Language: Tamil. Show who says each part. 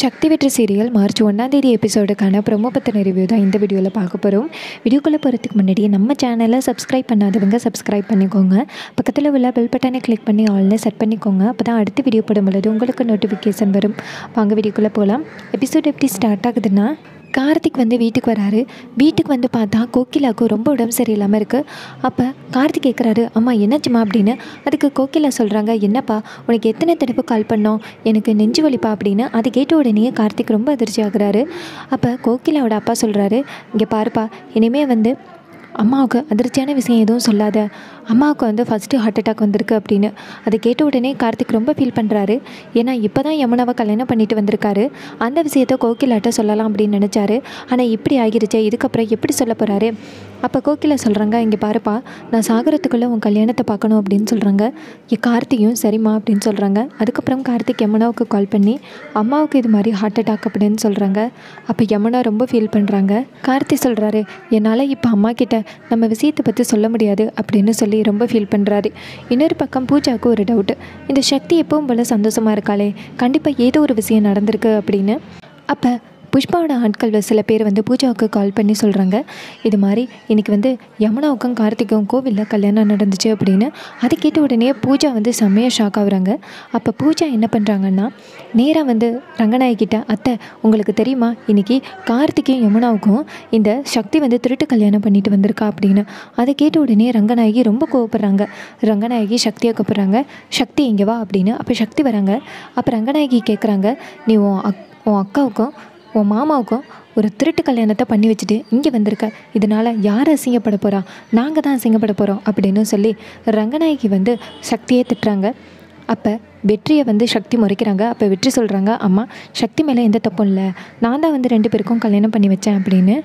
Speaker 1: சக்தி வெற்றி சீரியல் மார்ச் ஒன்றாந்தேதி எபிசோடுக்கான ப்ரொமோ பற்றின ரிவ்யூ தான் இந்த வீடியோவில் பார்க்க போகிறோம் வீடியோக்குள்ளே போகிறதுக்கு முன்னாடி நம்ம சேனலை சப்ஸ்கிரைப் பண்ணாதவங்க சப்ஸ்கிரைப் பண்ணிக்கோங்க. பக்கத்தில் உள்ள பெல் பட்டனை கிளிக் பண்ணி ஆல்னு செட் பண்ணிக்கோங்க. அப்போ தான் அடுத்த வீடியோ போடும்பொழுது உங்களுக்கு நோட்டிஃபிகேஷன் வரும். வாங்க வீடியோக்குள்ளே போகலாம் எபிசோட் எப்படி ஸ்டார்ட் ஆகுதுன்னா கார்த்திக் வந்து வீட்டுக்கு வராரு. வீட்டுக்கு வந்து பார்த்தா கோகிலாவுக்கு ரொம்ப உடம்பு சரியில்லாமல் இருக்குது அப்போ கார்த்திக் கேட்குறாரு அம்மா என்னச்சுமா அப்படின்னு. அதுக்கு கோகிலா சொல்கிறாங்க என்னப்பா உனக்கு எத்தனை தடவை கால் பண்ணோம்? எனக்கு நெஞ்சு வலிப்பா? அப்படின்னு. அதை கேட்ட உடனே கார்த்திக் ரொம்ப அதிர்ச்சி ஆகுறாரு அப்போ கோகிலாவோட அப்பா சொல்கிறாரு இங்கே பாருப்பா இனிமேல் வந்து அம்மாவுக்கு அதிர்ச்சியான விஷயம் எதுவும் சொல்லாத. அம்மாவுக்கு வந்து ஃபஸ்ட்டு ஹார்ட் அட்டாக் வந்திருக்கு அப்படின்னு. அதை கேட்ட உடனே கார்த்திக் ரொம்ப ஃபீல் பண்ணுறாரு ஏன்னா இப்போ தான் யமுனாவை கல்யாணம் பண்ணிட்டு வந்திருக்காரு. அந்த விஷயத்த கோகிலாட்ட சொல்லலாம் அப்படின்னு நினச்சாரு. ஆனால் இப்படி ஆகிருச்சே இதுக்கப்புறம் எப்படி சொல்ல போகிறாரு அப்போ கோகிலா சொல்கிறாங்க இங்கே பாருப்பா நான் சாகரத்துக்குள்ளே உன் கல்யாணத்தை பார்க்கணும் அப்படின்னு சொல்கிறாங்க என் கார்த்தியும் சரிம்மா அப்படின்னு சொல்கிறாங்க அதுக்கப்புறம் கார்த்திக் யமுனாவுக்கு கால் பண்ணி அம்மாவுக்கு இது மாதிரி ஹார்ட் அட்டாக் அப்படின்னு சொல்கிறாங்க அப்போ யமுனா ரொம்ப ஃபீல் பண்ணுறாங்க கார்த்தி சொல்கிறாரு என்னால் இப்போ அம்மா கிட்ட நம்ம விஷயத்தை பற்றி சொல்ல முடியாது அப்படின்னு சொல்லி ரொம்ப ஃபீல் பண்ணுறாரு இன்னொரு பக்கம் பூஜாவுக்கு ஒரு டவுட்டு இந்த சக்தி எப்பவும் போல் சந்தோஷமாக இருக்காளே கண்டிப்பாக ஏதோ ஒரு விஷயம் நடந்திருக்கு அப்படின்னு. அப்போ புஷ்பாவோட ஆட்கள் சில பேர் வந்து பூஜாவுக்கு கால் பண்ணி சொல்கிறாங்க இது மாதிரி இன்றைக்கி வந்து யமுனாவுக்கும் கார்த்திக்கும் கோவிலில் கல்யாணம் நடந்துச்சு அப்படின்னு. அதை கேட்ட உடனே பூஜா வந்து செம்மையாக ஷாக் ஆகுறாங்க. அப்போ பூஜா என்ன பண்ணுறாங்கன்னா நேராக வந்து ரங்கநாயகிட்ட அத்தை உங்களுக்கு தெரியுமா? இன்றைக்கி கார்த்திக்கும் யமுனாவுக்கும் இந்த சக்தி வந்து திருட்டு கல்யாணம் பண்ணிட்டு வந்திருக்கா? அப்படின்னு. அதை கேட்ட உடனே ரங்கநாயகி ரொம்ப கோவப்படுறாங்க. ரங்கநாயகி சக்தியை கூப்பிட்றாங்க. சக்தி இங்கே வா அப்படின்னு. அப்போ சக்தி வராங்க. அப்போ ரங்கநாயகி கேட்குறாங்க நீ உன் அக் உன் அக்காவுக்கும் உன் மாமாவுக்கும் ஒரு திருட்டு கல்யாணத்தை பண்ணி வச்சுட்டு இங்கே வந்திருக்க. இதனால் யார் அசிங்கப்பட போகிறா நாங்கள் தான் அசிங்கப்பட போகிறோம் அப்படின்னு சொல்லி ரங்கநாயகி வந்து சக்தியே திட்டுறாங்க. அப்போ வெற்றியை வந்து சக்தி முறைக்கிறாங்க. அப்போ வெற்றி சொல்கிறாங்க அம்மா சக்தி மேலே எந்த தப்பும் இல்லை. நான் தான் வந்து ரெண்டு பேருக்கும் கல்யாணம் பண்ணி வச்சேன் அப்படின்னு